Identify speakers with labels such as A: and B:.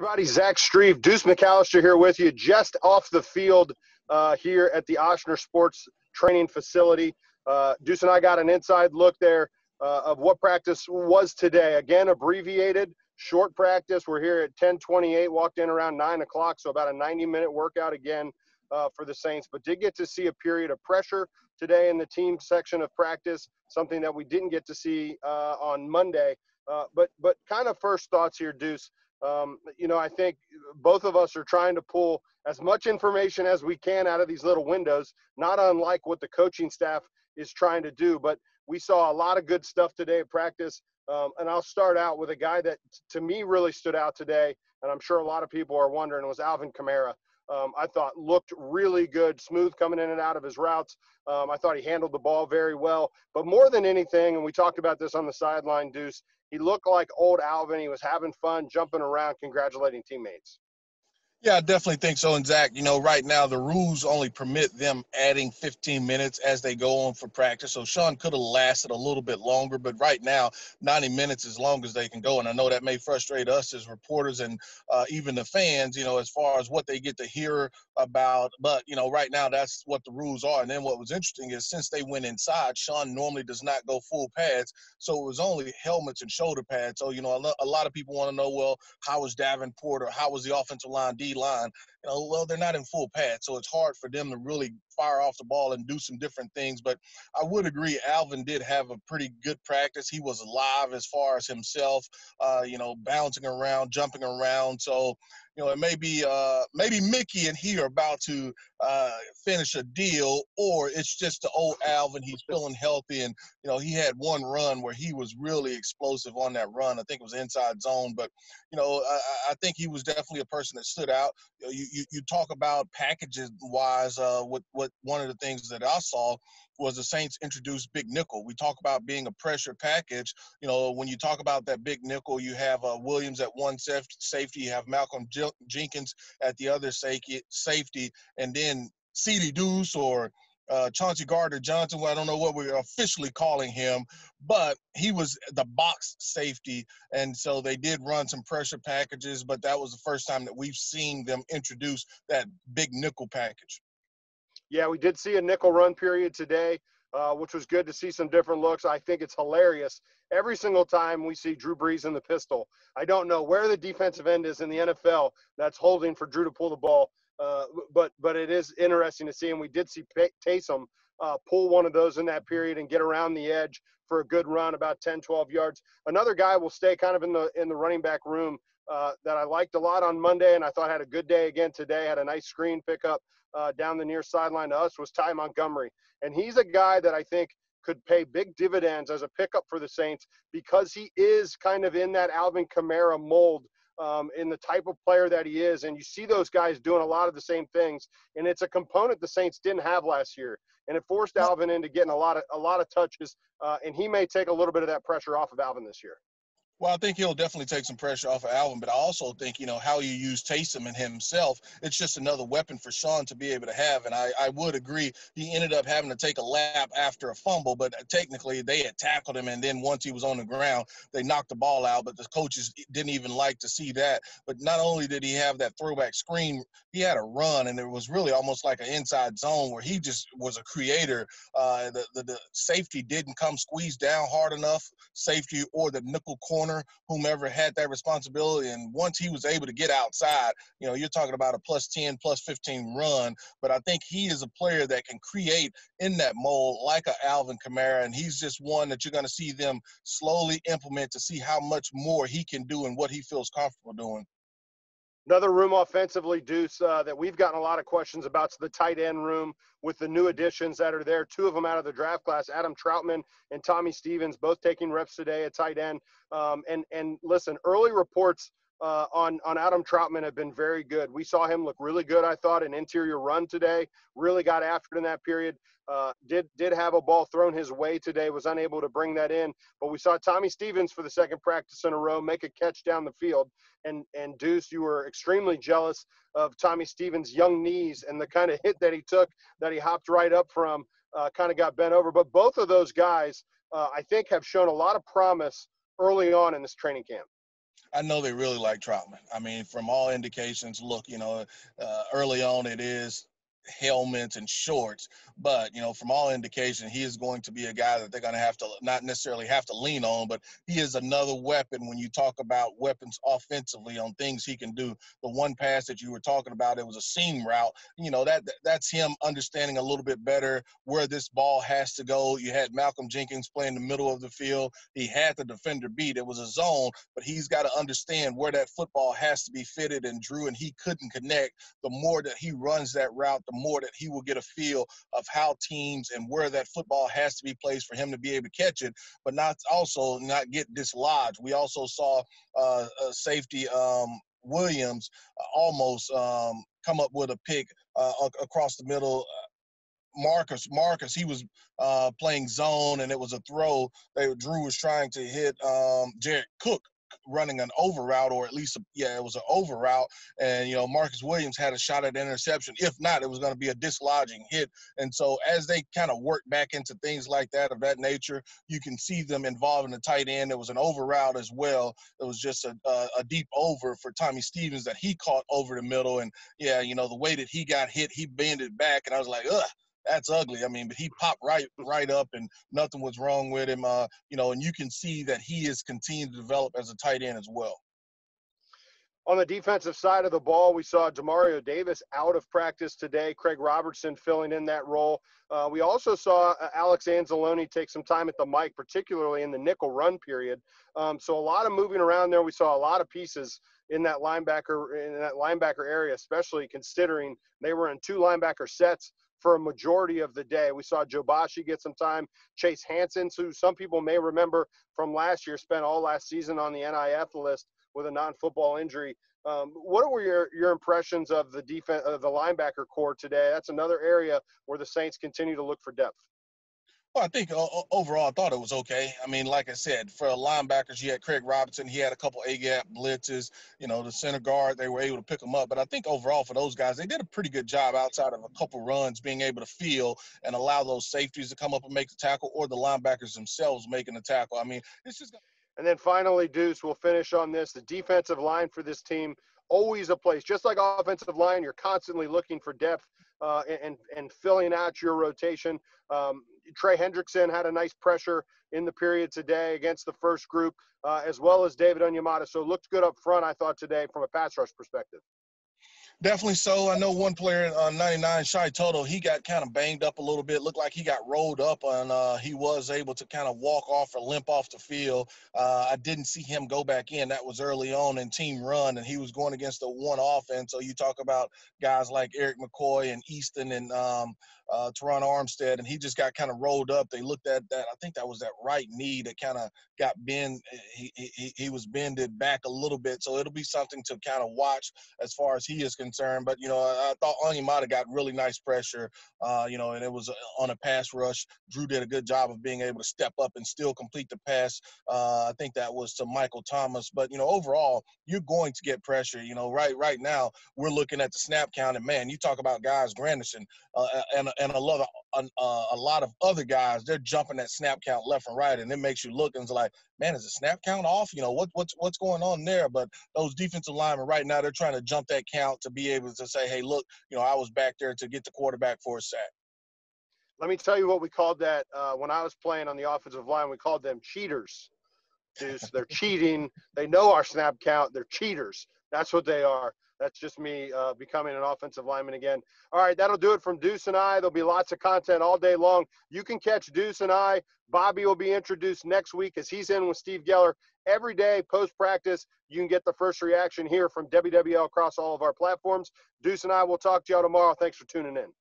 A: everybody? Zach Strief, Deuce McAllister here with you, just off the field uh, here at the Ochsner Sports Training Facility. Uh, Deuce and I got an inside look there uh, of what practice was today. Again, abbreviated, short practice. We're here at 10:28. Walked in around nine o'clock, so about a 90-minute workout again uh, for the Saints. But did get to see a period of pressure today in the team section of practice, something that we didn't get to see uh, on Monday. Uh, but but kind of first thoughts here, Deuce. Um, you know, I think both of us are trying to pull as much information as we can out of these little windows, not unlike what the coaching staff is trying to do. But we saw a lot of good stuff today at practice. Um, and I'll start out with a guy that to me really stood out today, and I'm sure a lot of people are wondering, was Alvin Kamara. Um, I thought looked really good, smooth coming in and out of his routes. Um, I thought he handled the ball very well. But more than anything, and we talked about this on the sideline, Deuce, he looked like old Alvin. He was having fun, jumping around, congratulating teammates.
B: Yeah, I definitely think so. And Zach, you know, right now the rules only permit them adding 15 minutes as they go on for practice. So Sean could have lasted a little bit longer, but right now 90 minutes as long as they can go. And I know that may frustrate us as reporters and uh, even the fans, you know, as far as what they get to hear about. But you know, right now that's what the rules are. And then what was interesting is since they went inside, Sean normally does not go full pads, so it was only helmets and shoulder pads. So you know, a lot of people want to know, well, how was Davenport or how was the offensive line D line? You know, well, they're not in full pads, so it's hard for them to really fire off the ball and do some different things. But I would agree, Alvin did have a pretty good practice. He was alive as far as himself, uh, you know, bouncing around, jumping around. So you know, it may be uh, maybe Mickey and he are about to uh, finish a deal, or it's just the old Alvin. He's feeling healthy, and you know, he had one run where he was really explosive on that run. I think it was inside zone, but you know, I, I think he was definitely a person that stood out. You you, you talk about packages wise. Uh, what what one of the things that I saw was the Saints introduced big nickel. We talk about being a pressure package. You know, when you talk about that big nickel, you have uh, Williams at one safety, you have Malcolm Jenkins at the other safety, and then Ceedy Duce or uh, Chauncey Gardner Johnson. Well, I don't know what we're officially calling him, but he was the box safety, and so they did run some pressure packages. But that was the first time that we've seen them introduce that big nickel package.
A: Yeah, we did see a nickel run period today, uh, which was good to see some different looks. I think it's hilarious. Every single time we see Drew Brees in the pistol, I don't know where the defensive end is in the NFL that's holding for Drew to pull the ball. Uh, but but it is interesting to see, and we did see Taysom uh, pull one of those in that period and get around the edge for a good run, about 10, 12 yards. Another guy will stay kind of in the in the running back room uh, that I liked a lot on Monday, and I thought had a good day again today. Had a nice screen pickup uh, down the near sideline to us was Ty Montgomery, and he's a guy that I think could pay big dividends as a pickup for the Saints because he is kind of in that Alvin Kamara mold. Um, in the type of player that he is, and you see those guys doing a lot of the same things, and it's a component the Saints didn't have last year, and it forced Alvin into getting a lot of a lot of touches, uh, and he may take a little bit of that pressure off of Alvin this year.
B: Well, I think he'll definitely take some pressure off of Alvin, but I also think, you know, how you use Taysom and himself, it's just another weapon for Sean to be able to have. And I, I would agree, he ended up having to take a lap after a fumble, but technically they had tackled him. And then once he was on the ground, they knocked the ball out. But the coaches didn't even like to see that. But not only did he have that throwback screen, he had a run, and it was really almost like an inside zone where he just was a creator. Uh, the, the, the safety didn't come squeezed down hard enough, safety or the nickel corner whomever had that responsibility. And once he was able to get outside, you know, you're talking about a plus 10, plus 15 run. But I think he is a player that can create in that mold like a Alvin Kamara. And he's just one that you're going to see them slowly implement to see how much more he can do and what he feels comfortable doing.
A: Another room offensively, Deuce, uh, that we've gotten a lot of questions about is the tight end room with the new additions that are there. Two of them out of the draft class, Adam Trautman and Tommy Stevens, both taking reps today at tight end. Um, and and listen, early reports uh, on on Adam Trautman have been very good. We saw him look really good. I thought an interior run today. Really got after it in that period. Uh, did did have a ball thrown his way today. Was unable to bring that in. But we saw Tommy Stevens for the second practice in a row make a catch down the field. And and Deuce, you were extremely jealous of Tommy Stevens' young knees and the kind of hit that he took that he hopped right up from. Uh, kind of got bent over. But both of those guys, uh, I think, have shown a lot of promise early on in this training camp.
B: I know they really like Trautman. I mean, from all indications, look, you know, uh, early on it is helmets and shorts. But you know, from all indication, he is going to be a guy that they're going to have to not necessarily have to lean on, but he is another weapon when you talk about weapons offensively on things he can do. The one pass that you were talking about, it was a seam route. You know that that's him understanding a little bit better where this ball has to go. You had Malcolm Jenkins playing in the middle of the field. He had the defender beat. It was a zone, but he's got to understand where that football has to be fitted and drew, and he couldn't connect. The more that he runs that route, the more that he will get a feel of how teams and where that football has to be placed for him to be able to catch it, but not also not get dislodged. We also saw uh, safety um, Williams uh, almost um, come up with a pick uh, across the middle. Marcus, Marcus, he was uh, playing zone and it was a throw. They Drew was trying to hit um, Jared Cook running an over route, or at least, a, yeah, it was an over route. And, you know, Marcus Williams had a shot at interception. If not, it was going to be a dislodging hit. And so as they kind of work back into things like that of that nature, you can see them involving the tight end. It was an over route as well. It was just a, a, a deep over for Tommy Stevens that he caught over the middle. And, yeah, you know, the way that he got hit, he bended back. And I was like, ugh that's ugly. I mean, but he popped right right up and nothing was wrong with him. Uh, you know, and you can see that he is continuing to develop as a tight end as well.
A: On the defensive side of the ball, we saw Demario Davis out of practice today. Craig Robertson filling in that role. Uh, we also saw uh, Alex Anzalone take some time at the Mike, particularly in the nickel run period. Um, so a lot of moving around there. We saw a lot of pieces in that linebacker in that linebacker area, especially considering they were in two linebacker sets for a majority of the day. We saw Joe Bachie get some time. Chase Hansen, who some people may remember from last year, spent all last season on the NIF list with a non-football injury. Um, what were your, your impressions of the defense of the linebacker corps today? That's another area where the Saints continue to look for depth.
B: Well, I think uh, overall, I thought it was okay. I mean, like I said, for linebackers, you had Craig Robinson. He had a couple A gap blitzes. You know, the center guard, they were able to pick them up. But I think overall, for those guys, they did a pretty good job outside of a couple runs, being able to feel and allow those safeties to come up and make the tackle, or the linebackers themselves making the tackle. I mean, it's just.
A: And then finally, Deuce, we'll finish on this. The defensive line for this team, always a place. Just like offensive line, you're constantly looking for depth uh, and, and filling out your rotation. Um, Trey Hendrickson had a nice pressure in the period today against the first group, uh, as well as David Onyemata. So looked good up front, I thought, today from a pass rush perspective.
B: Definitely so. I know one player on uh, 99, Shy Tuttle, he got kind of banged up a little bit. Looked like he got rolled up, and uh, he was able to kind of walk off or limp off the field. Uh, I didn't see him go back in. That was early on in team run, and he was going against the one offense. So you talk about guys like Erik McCoy and Easton and um, uh, Terron Armstead, and he just got kind of rolled up. They looked at that. I think that was that right knee that kind of got bent. He, he, he was bended back a little bit. So it'll be something to kind of watch as far as he is concerned. But, you know, I, I thought Onyemata got really nice pressure, uh, you know, and it was uh, on a pass rush. Drew did a good job of being able to step up and still complete the pass. Uh, I think that was to Michael Thomas. But, you know, overall, you're going to get pressure. You know, right right now, we're looking at the snap count, and man, you talk about guys, Granderson, uh, and and a lot of a, a, lot of other guys they're jumping that snap count left and right, and it makes you look and it's like, man, is the snap count off? You know what what's what's going on there? But those defensive linemen right now they're trying to jump that count to be able to say, hey, look, you know, I was back there to get the quarterback for a sack.
A: Let me tell you what we called that uh, when I was playing on the offensive line. We called them cheaters. Deuce. They're cheating. They know our snap count. They're cheaters. That's what they are. That's just me uh, becoming an offensive lineman again. All right, that'll do it from Deuce and I. There'll be lots of content all day long. You can catch Deuce and I. Bobby will be introduced next week as he's in with Steve Geller every day post practice. You can get the first reaction here from WWL across all of our platforms. Deuce and I will talk to y'all tomorrow. Thanks for tuning in.